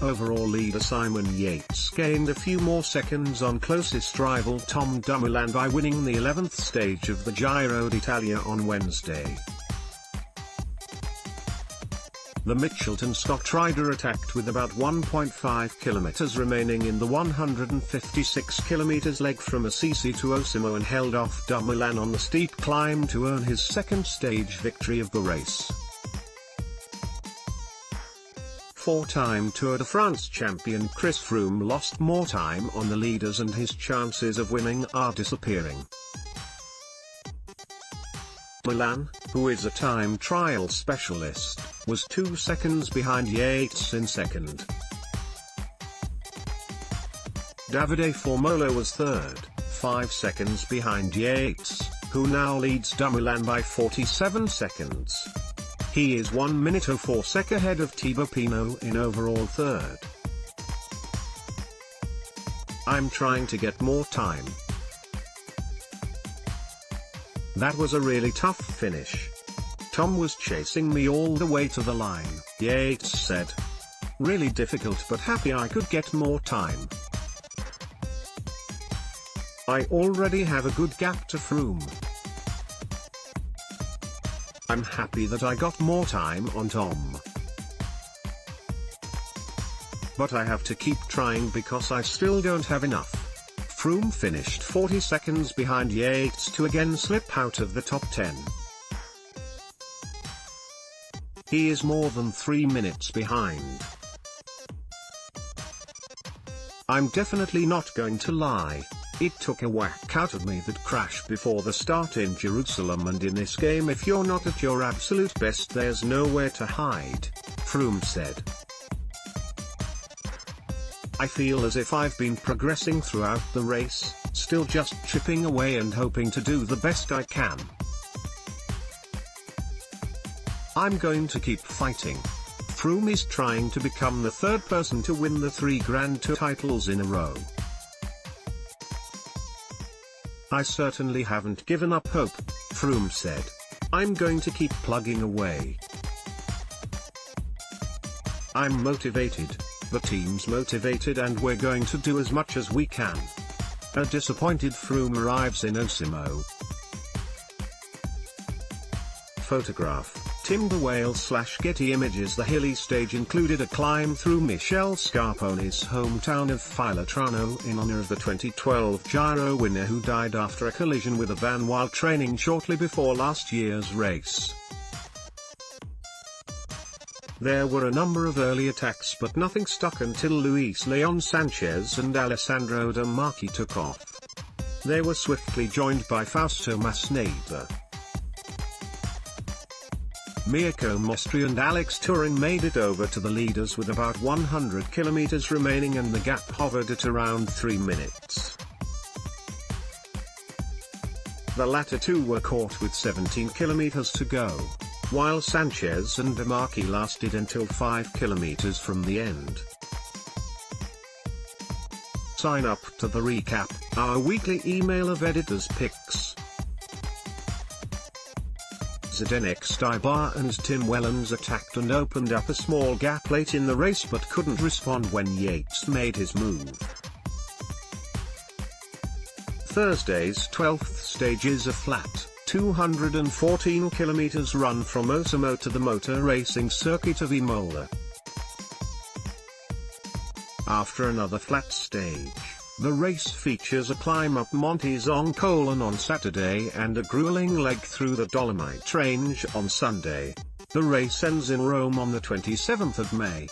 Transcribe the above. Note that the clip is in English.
Overall leader Simon Yates gained a few more seconds on closest rival Tom Dumoulin by winning the 11th stage of the Giro d'Italia on Wednesday. The Mitchelton Scott rider attacked with about 1.5 kilometers remaining in the 156 kilometers leg from Assisi to Osimo and held off Dumoulin on the steep climb to earn his second stage victory of the race. Four-time Tour de France champion Chris Froome lost more time on the leaders and his chances of winning are disappearing. Milan, who is a time trial specialist, was 2 seconds behind Yates in second. Davide Formolo was third, 5 seconds behind Yates, who now leads Dumoulin by 47 seconds. He is 1 minute 04 sec ahead of Thibaut in overall third. I'm trying to get more time. That was a really tough finish. Tom was chasing me all the way to the line, Yates said. Really difficult but happy I could get more time. I already have a good gap to Froome. I'm happy that I got more time on Tom. But I have to keep trying because I still don't have enough. Froome finished 40 seconds behind Yates to again slip out of the top 10. He is more than 3 minutes behind. I'm definitely not going to lie. It took a whack out of me that crash before the start in Jerusalem and in this game if you're not at your absolute best there's nowhere to hide, Froome said. I feel as if I've been progressing throughout the race, still just chipping away and hoping to do the best I can. I'm going to keep fighting. Froome is trying to become the third person to win the three Grand Tour titles in a row. I certainly haven't given up hope, Froome said. I'm going to keep plugging away. I'm motivated, the team's motivated and we're going to do as much as we can. A disappointed Froome arrives in Osimo. Photograph Tim de Waele slash Getty Images The hilly stage included a climb through Michele Scarponi's hometown of Filottrano in honor of the 2012 Giro winner who died after a collision with a van while training shortly before last year's race. There were a number of early attacks but nothing stuck until Luis Leon Sanchez and Alessandro De Marchi took off. They were swiftly joined by Fausto Masnada. Mirco Maestri and Alex Turrin made it over to the leaders with about 100 kilometers remaining and the gap hovered at around 3 minutes. The latter two were caught with 17 kilometers to go, while Sanchez and De lasted until 5 kilometers from the end. Sign up to the recap, our weekly email of editors picks. Zdenek Stybar and Tim Wellens attacked and opened up a small gap late in the race but couldn't respond when Yates made his move. Thursday's 12th stage is a flat, 214 kilometers run from Osimo to the motor racing circuit of Imola. After another flat stage. The race features a climb up Monte Zoncolan on Saturday and a grueling leg through the Dolomite Range on Sunday. The race ends in Rome on the 27th of May.